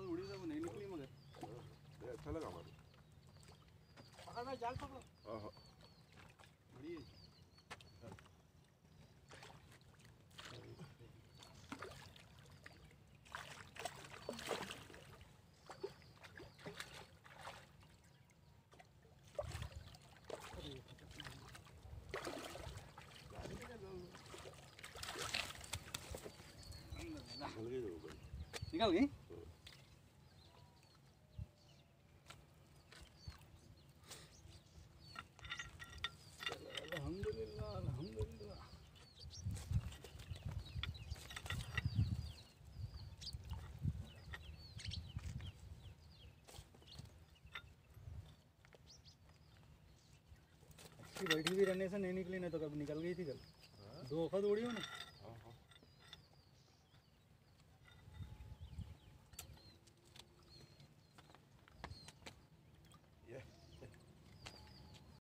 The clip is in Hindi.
वक्त उड़ी तो वो नहीं निकली मगर ये अच्छा लगा हमारे पकड़ भाई जाल पकड़ो आहा, बड़ी है निकल गई वो भाई निकल गई अल्हम्दुलिल्लाह अल्हम्दुलिल्लाह अच्छी बैठी भी रहने से नहीं निकली नहीं तो कब निकल गई थी कल। दो खत उड़ी हो ना